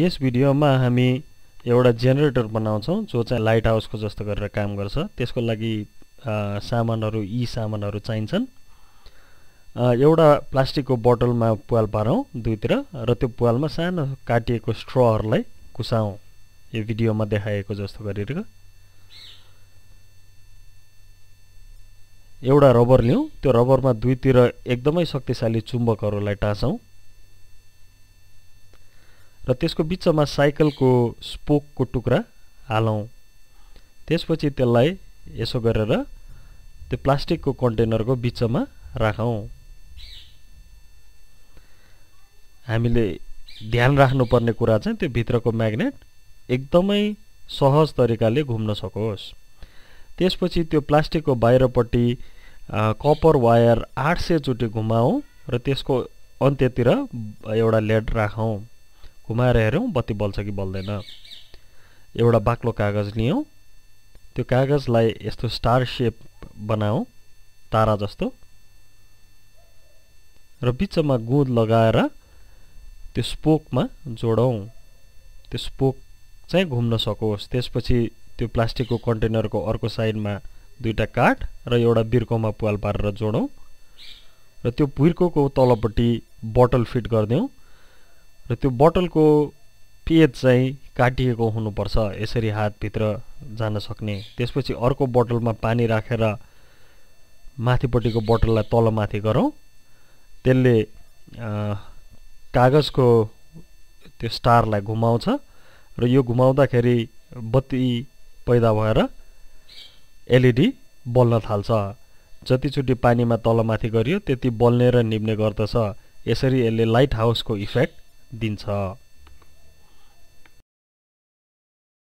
यस भिडियोमा हामी एउटा जेनेरेटर बनाउँछौँ जो चाहिँ लाइट हाउसको जस्तो गरेर काम गर्छ। त्यसको लागि सामानहरू यी सामानहरू चाहिन्छन्। एउटा प्लास्टिकको बोतलमा पुवाल पारौँ दुईतिर र त्यो पुवालमा सानो काटिएको स्ट्रहरूलाई कुसाउँ। यो भिडियोमा देखाएको जस्तो गरेर एउटा रबर लिउँ। त्यो रबरमा दुईतिर एकदमै शक्तिशाली चुम्बकहरूलाई टाँसौँ। र त्यसको बिचमा साइकलको स्पोकको टुक्रा हालौँ। त्यसपछि त्यसलाई यसो गरेर त्यो प्लास्टिकको कन्टेनरको बिचमा राखौँ। हामीले ध्यान राख्नुपर्ने कुरा चाहिँ त्यो भित्रको म्याग्नेट एकदमै सहज तरिकाले घुम्न सकोस्। त्यसपछि त्यो प्लास्टिकको बाहिरपट्टि कपर वायर आठ सयचोटि घुमाउँ र त्यसको अन्त्यतिर एउटा लेड राखौँ। घुमाएर हेरौँ बत्ती बल्छ कि बल्दैन। एउटा बाक्लो कागज लियौँ। त्यो कागजलाई यस्तो स्टार सेप बनाऊ तारा जस्तो। र बिचमा गुँद लगाएर त्यो स्पोकमा जोडौँ। त्यो स्पोक चाहिँ घुम्न सकोस्। त्यसपछि त्यो प्लास्टिकको कन्टेनरको अर्को साइडमा दुईवटा काठ र एउटा बिर्कोमा पुवाल पारेर जोडौँ। र त्यो बिर्कोको तलपट्टि बोतल फिट गरिदिउँ। र त्यो बोतलको पेज चाहिँ काटिएको हुनुपर्छ यसरी हातभित्र जान सक्ने। त्यसपछि अर्को बोतलमा पानी राखेर माथिपट्टिको बोतललाई तलमाथि गरौँ। त्यसले कागजको त्यो स्टारलाई घुमाउँछ र यो घुमाउँदाखेरि बत्ती पैदा भएर एलइडी बल्न थाल्छ। जतिचोटि पानीमा तलमाथि गरियो त्यति बल्ने र निप्ने गर्दछ। यसरी यसले लाइट हाउसको इफेक्ट दिन्छ